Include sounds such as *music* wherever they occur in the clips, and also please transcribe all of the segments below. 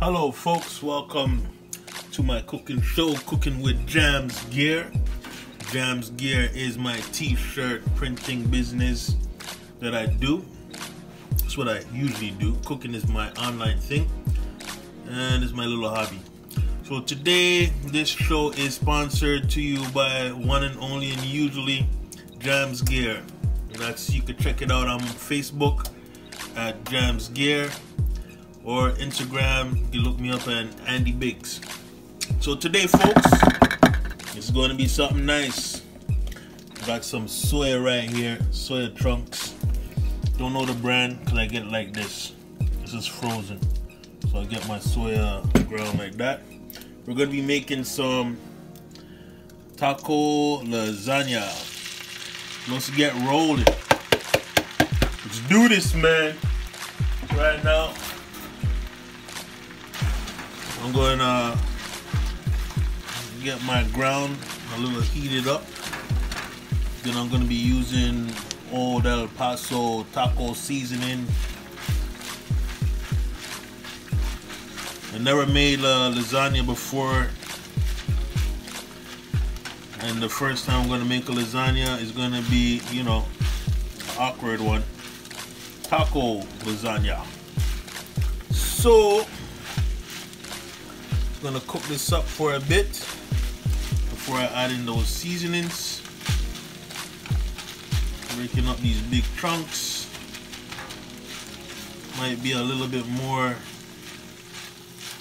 Hello, folks. Welcome to my cooking show, Cooking with Jams Gear. Jams Gear is my t shirt printing business that I do. That's what I usually do. Cooking is my online thing, and it's my little hobby. So, today, this show is sponsored to you by one and only and usually Jams Gear. That's you can check it out on Facebook at Jams Gear or Instagram. You can look me up at Andy Biggs. So today, folks, it's going to be something nice. Got some soya right here, soya trunks. Don't know the brand because I get it like this. This is frozen. So I get my soya ground like that. We're going to be making some taco lasagna. Let's get rolling. Let's do this, man. Right now, I'm going to get my ground a little heated up. Then I'm going to be using Old El Paso taco seasoning. I never made uh, lasagna before. And the first time I'm going to make a lasagna is going to be, you know, awkward one. Taco lasagna. So, gonna cook this up for a bit before I add in those seasonings. Breaking up these big chunks. Might be a little bit more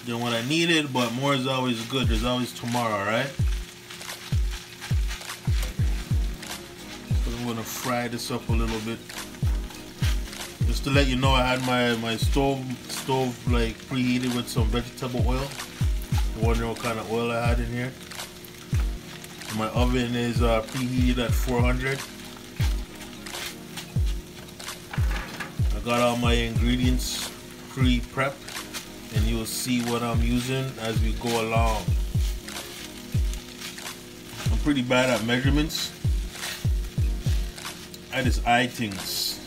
than what I needed, but more is always good. There's always tomorrow, right? So I'm gonna fry this up a little bit. Just to let you know, I had my, my stove stove like preheated with some vegetable oil wondering what kind of oil I had in here. My oven is uh, preheated at 400. I got all my ingredients pre-prep and you'll see what I'm using as we go along. I'm pretty bad at measurements. I just eye things.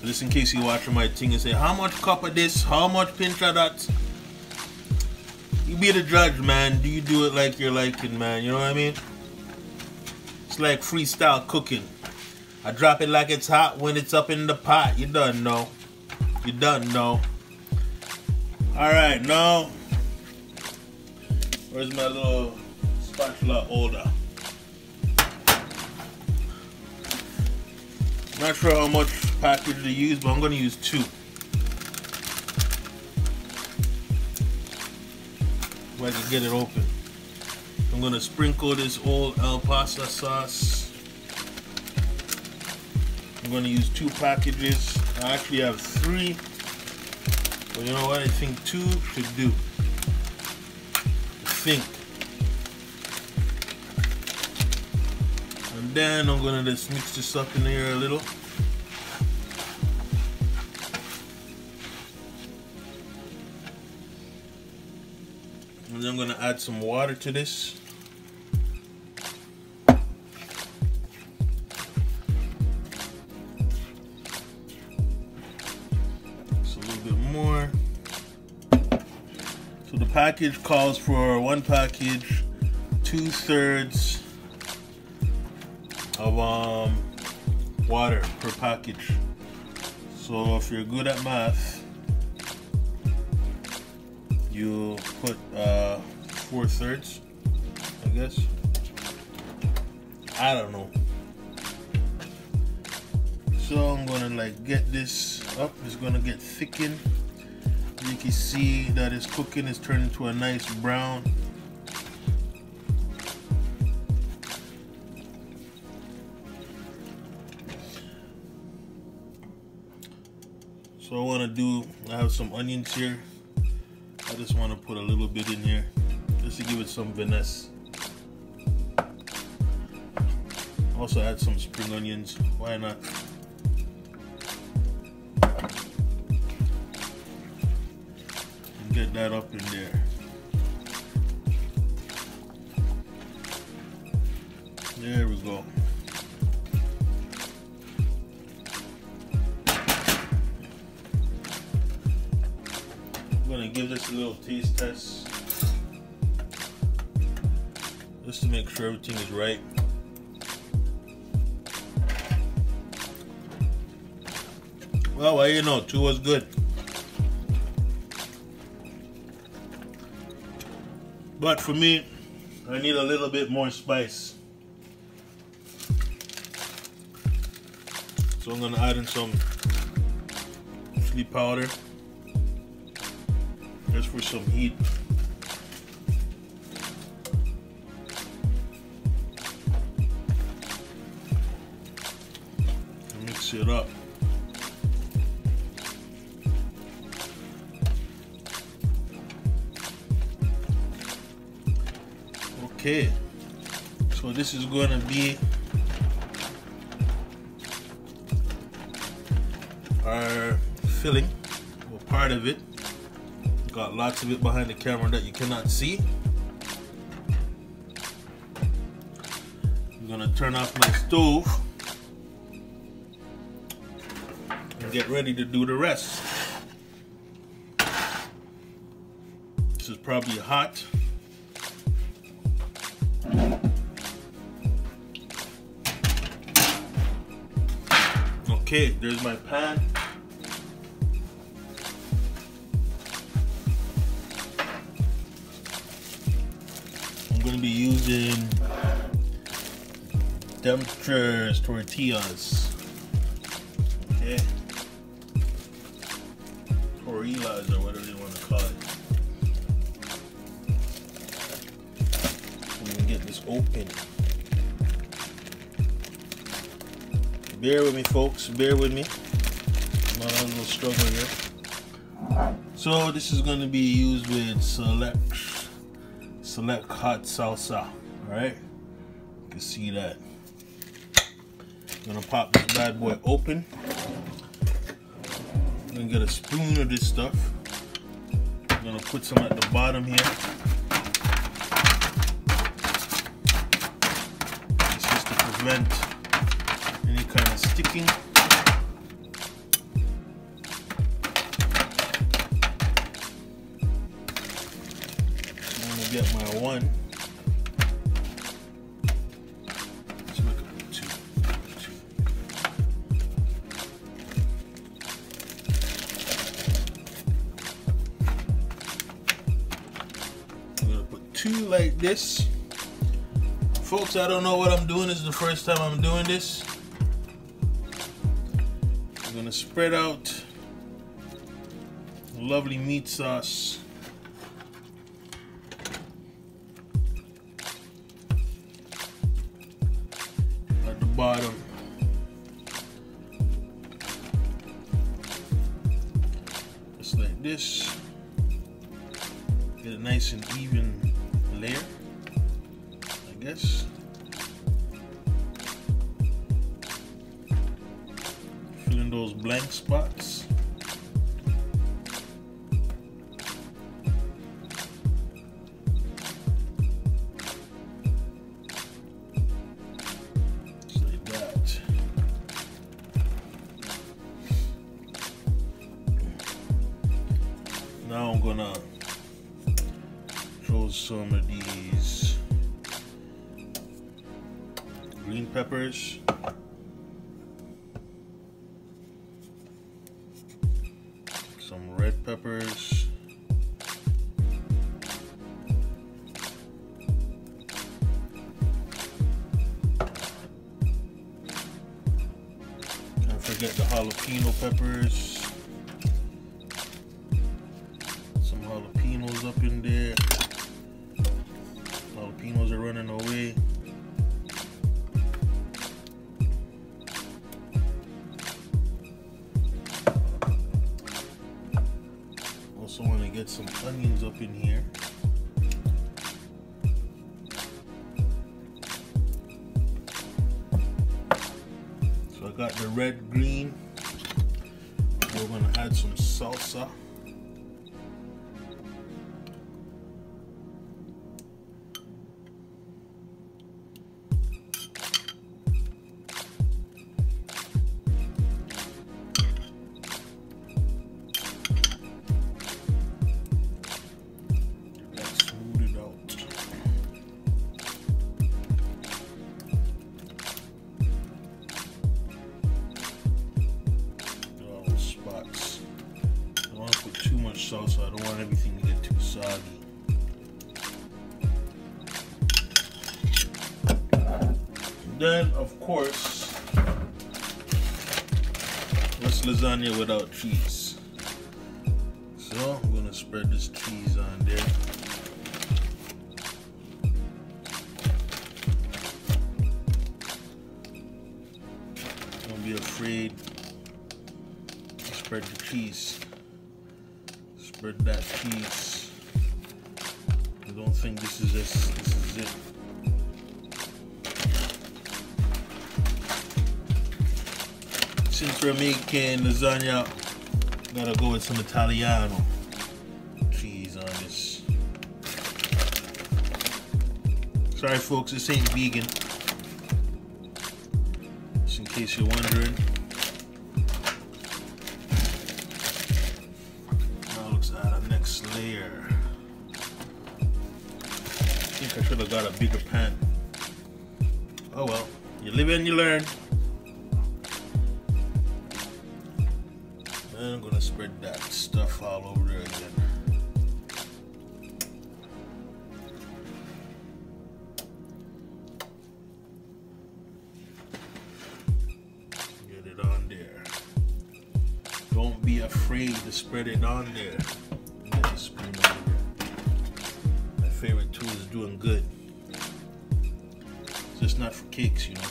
So just in case you watching my thing and say, how much cup of this, how much pinch of that? You be the judge, man. Do you do it like you're liking, man? You know what I mean? It's like freestyle cooking. I drop it like it's hot when it's up in the pot. You done know. You done know. Alright, now. Where's my little spatula holder? Not sure how much package to use, but I'm going to use two. If I can get it open. I'm gonna sprinkle this old El Paso sauce. I'm gonna use two packages. I actually have three, but you know what? I think two should do. I think. And then I'm gonna just mix this up in here a little. And I'm gonna add some water to this. Just a little bit more. So the package calls for one package, two thirds of um, water per package. So if you're good at math, you put uh, four thirds, I guess. I don't know. So I'm gonna like get this up. It's gonna get thickened. You can see that it's cooking. It's turning to a nice brown. So I want to do, I have some onions here. I just want to put a little bit in here just to give it some finesse. Also add some spring onions, why not? And get that up in there. There sure everything is right. Well, well you know, two was good. But for me, I need a little bit more spice. So I'm gonna add in some chili powder just for some heat. Mix it up. Okay, so this is going to be our filling, or part of it. Got lots of it behind the camera that you cannot see. I'm gonna turn off my stove get ready to do the rest. This is probably hot. Okay, there's my pan. I'm gonna be using Dempster's tortillas. Bear with me, folks. Bear with me. I'm on a little struggle here. So this is going to be used with select select hot salsa. All right, you can see that. I'm gonna pop this bad boy open. I'm gonna get a spoon of this stuff. I'm gonna put some at the bottom here. Is to prevent I'm gonna get my one. Two like this. Folks, I don't know what I'm doing. This is the first time I'm doing this. Gonna spread out lovely meat sauce. Now I'm gonna throw some of these green peppers. Some red peppers. Can't forget the jalapeno peppers. Some onions up in here. So I got the red, green. We're gonna add some salsa. Then, of course, what's lasagna without cheese? So, I'm gonna spread this cheese on there. Don't be afraid to spread the cheese. Spread that cheese. I don't think this is this, this is it. Making lasagna, gotta go with some Italiano cheese on this. Sorry folks, this ain't vegan. Just in case you're wondering. Now let's add a next layer. I think I should have got a bigger pan. Oh well, you live and you learn. I'm gonna spread that stuff all over there again. Get it on there. Don't be afraid to spread it on there. Get the spoon over there. My favorite tool is doing good. It's just not for cakes, you know.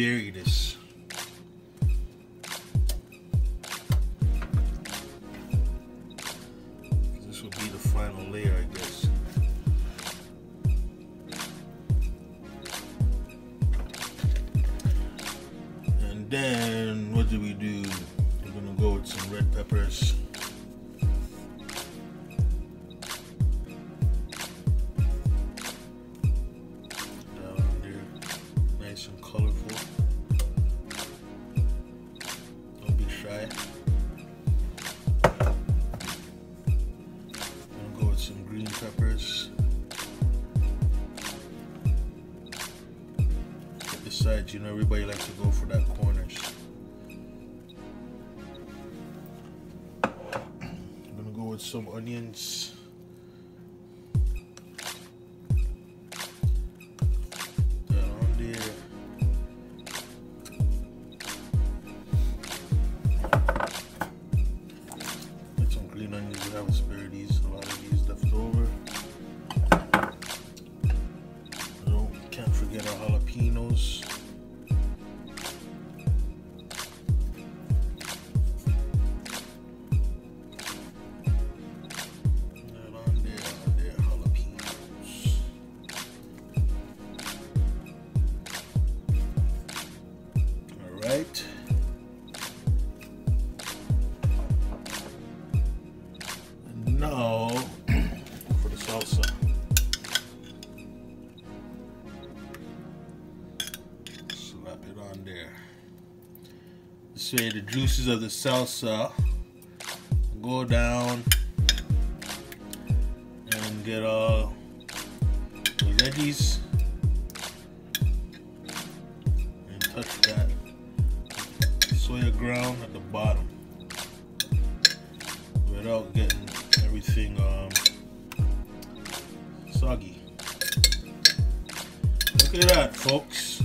Let's You know everybody likes to go for that corners. I'm gonna go with some onions. Way the juices of the salsa go down and get all the veggies and touch that soya ground at the bottom without getting everything um, soggy. Look at that, folks.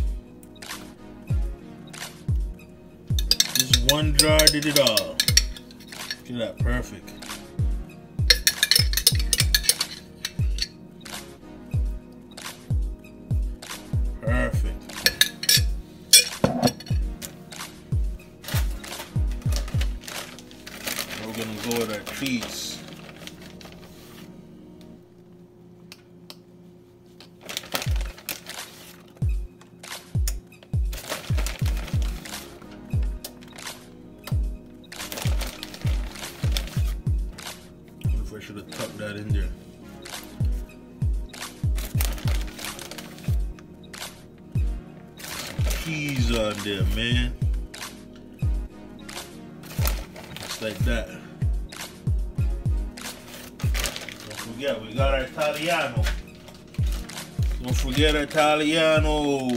One jar did it all. Look at that, perfect. Perfect. Just like that. Don't forget, we got our Italiano. Don't forget Italiano.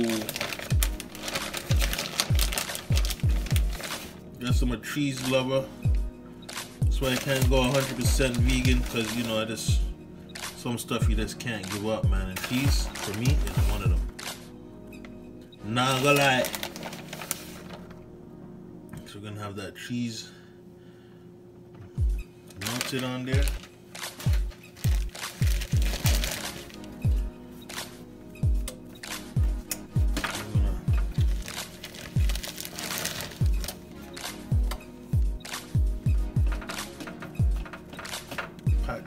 Guess I'm a cheese lover. That's why I can't go 100% vegan because, you know, I just, some stuff you just can't give up, man. And cheese, for me, is one of them. Not gonna lie. So we're gonna have that cheese melted on there.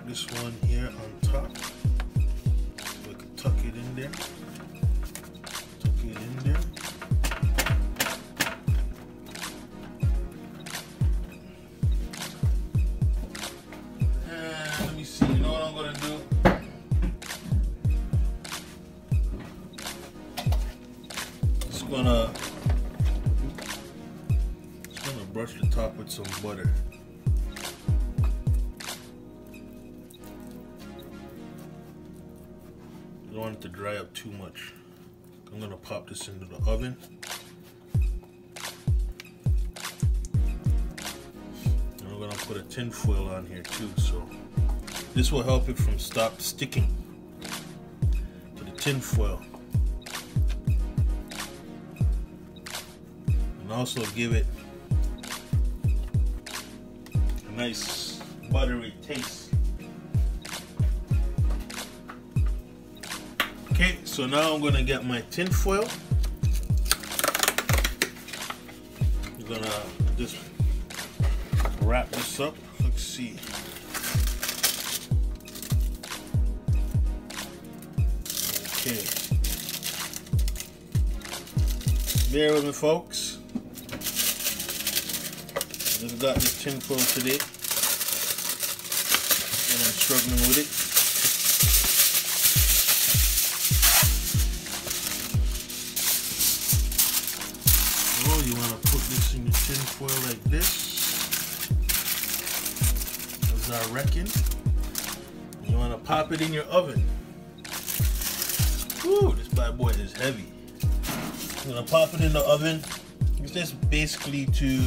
this one here on top. So I can tuck it in there. Too much. I'm gonna pop this into the oven. And I'm gonna put a tin foil on here too, so this will help it from stop sticking to the tin foil. And also give it a nice buttery taste. So now I'm gonna get my tin foil. I'm gonna just wrap this up. Let's see. Okay. Bear with me, folks. Just got this tin foil today, and I'm struggling with it. Want to pop it in your oven Ooh, this bad boy is heavy I'm gonna pop it in the oven it's just basically to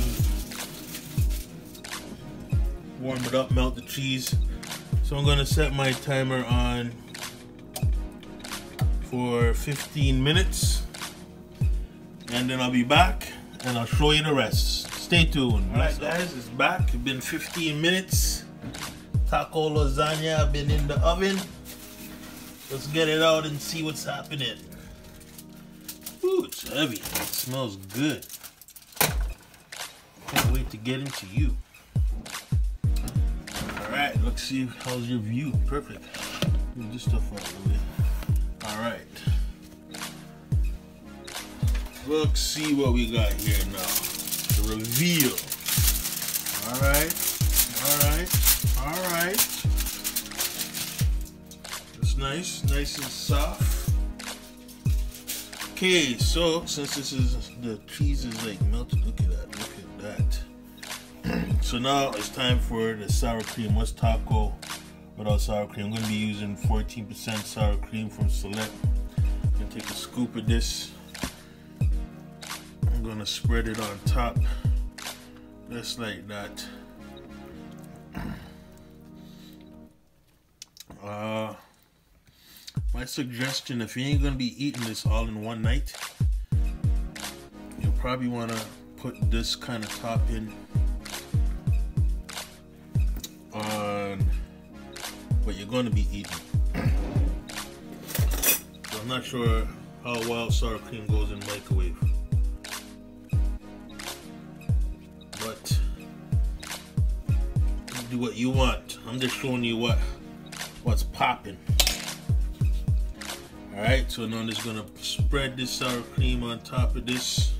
warm it up melt the cheese so I'm gonna set my timer on for 15 minutes and then I'll be back and I'll show you the rest. Stay tuned. Alright guys, it's back. It's been 15 minutes. Taco lasagna have been in the oven. Let's get it out and see what's happening. Ooh, it's heavy. It smells good. Can't wait to get into you. Alright, let's see how's your view. Perfect. Move this stuff out of the way. Alright. Let's see what we got here now. The reveal. Alright. Alright. Alright. It's nice. Nice and soft. Okay, so since this is the cheese is like melted, look at that. Look at that. *clears throat* so now it's time for the sour cream. What's taco without sour cream? I'm gonna be using 14% sour cream from Select. I'm gonna take a scoop of this I'm gonna spread it on top just like that my suggestion if you ain't gonna be eating this all in one night you'll probably want to put this kind of topping on what you're to be eating so I'm not sure how well sour cream goes in microwave But do what you want. I'm just showing you what what's popping. Alright, so now I'm just gonna spread this sour cream on top of this.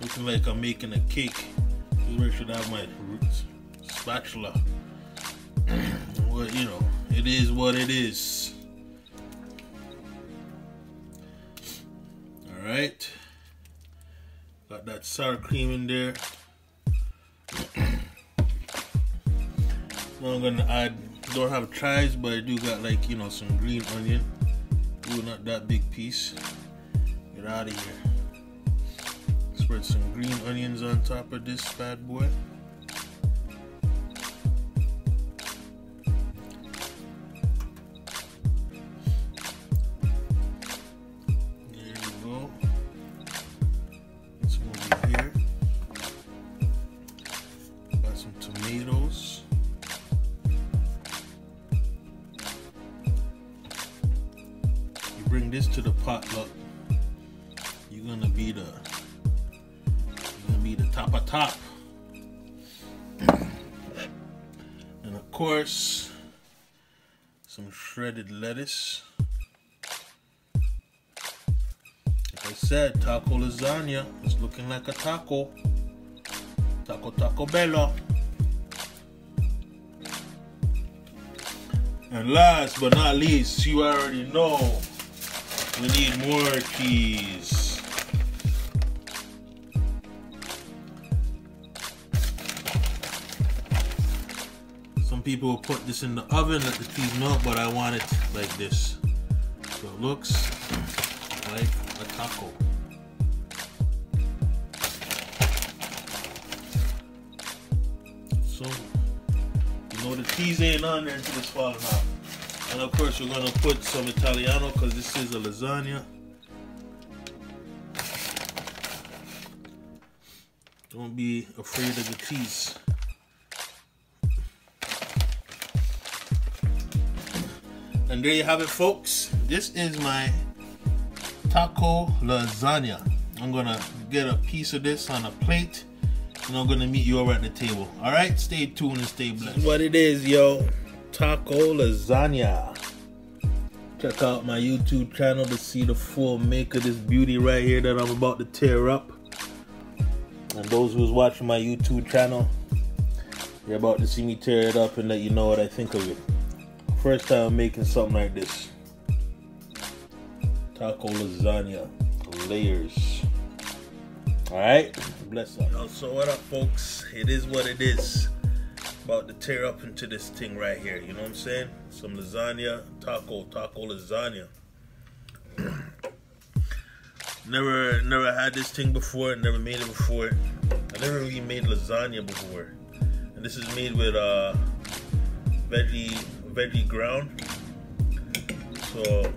Looking like I'm making a cake. Just make sure I have my spatula. *clears throat* well, you know, it is what it is. All right. Got that sour cream in there. *clears throat* now I'm gonna add, don't have chives, but I do got like, you know, some green onion. Ooh, not that big piece. Get out of here. Spread some green onions on top of this bad boy. Lasagna. It's looking like a taco. Taco Taco Bella. And last but not least, you already know we need more cheese. Some people will put this in the oven, let the cheese melt, but I want it like this. So it looks like a taco. Ain't on there until it's falling out. And of course, we're gonna put some Italiano because this is a lasagna. Don't be afraid of the cheese. And there you have it, folks. This is my taco lasagna. I'm gonna get a piece of this on a plate and I'm gonna meet you over at the table. All right, stay tuned and stay blessed. What it is, yo taco lasagna. Check out my YouTube channel to see the full make of this beauty right here that I'm about to tear up. And those who's watching my YouTube channel, you're about to see me tear it up and let you know what I think of it. First time making something like this. Taco lasagna. Layers. Alright? Bless up. So what up folks? It is what it is about to tear up into this thing right here. You know what I'm saying? Some lasagna, taco, taco lasagna. *clears throat* never, never had this thing before. Never made it before. I never really made lasagna before. And this is made with uh, veggie, veggie ground. So,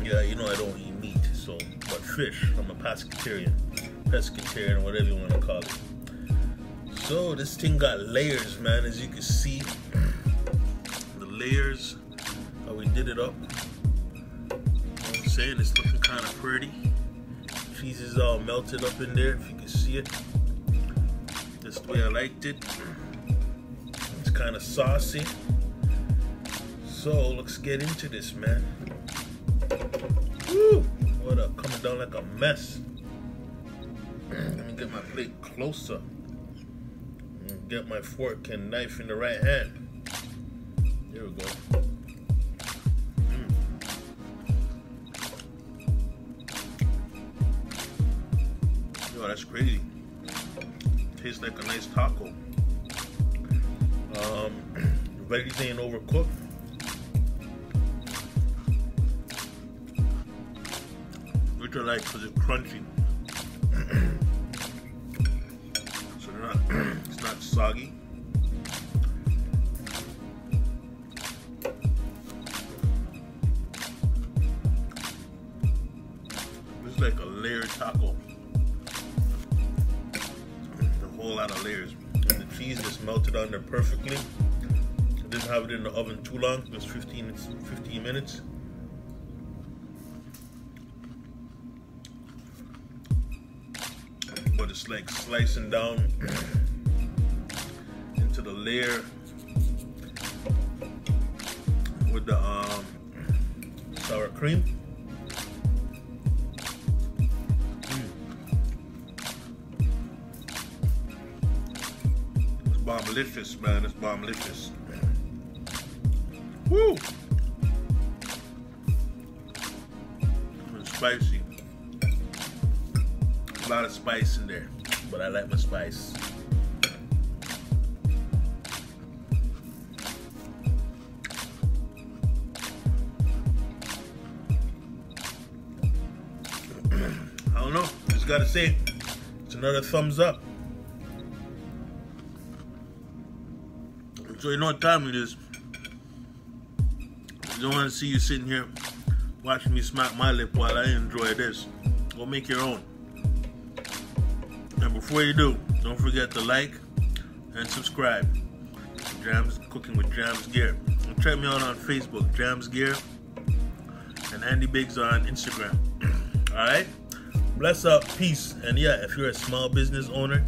*clears throat* yeah, you know I don't eat meat. So, but fish. I'm a pescatarian, pescatarian, whatever you want to call it. So this thing got layers, man, as you can see. The layers, how we did it up. You know I'm saying? It's looking kind of pretty. Cheese is all melted up in there, if you can see it. That's the way I liked it. It's kind of saucy. So let's get into this, man. Woo! What up? Coming down like a mess. Let me get my plate closer get my fork and knife in the right hand. There we go. Mm. Yo, that's crazy. Tastes like a nice taco. Um, *clears throat* veggies ain't overcooked. Which I like because it's crunchy. Soggy. It's like a layered taco. A whole lot of layers. And the cheese just melted on there perfectly. I didn't have it in the oven too long, just 15, 15 minutes. But it's like slicing down the layer with the um, sour cream. Mm. It's bomb. bomblicious, man. It's bomblicious. Woo! It's spicy. A lot of spice in there, but I like my spice. Gotta say, it's another thumbs up. So you know what time it is. I don't want to see you sitting here watching me smack my lip while I enjoy this. Go make your own. And before you do, don't forget to like and subscribe. Jams Cooking with Jams Gear. And check me out on Facebook, Jams Gear, and Andy Biggs on Instagram. *clears throat* Alright? Bless up, peace. And yeah, if you're a small business owner,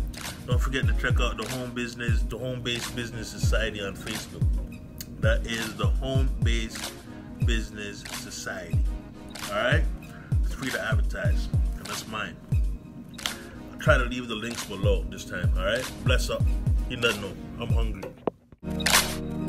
don't forget to check out the Home Business, the Home Based Business Society on Facebook. That is the Home Based Business Society. Alright? It's free to advertise. And that's mine. I'll try to leave the links below this time. Alright? Bless up. You doesn't know. I'm hungry.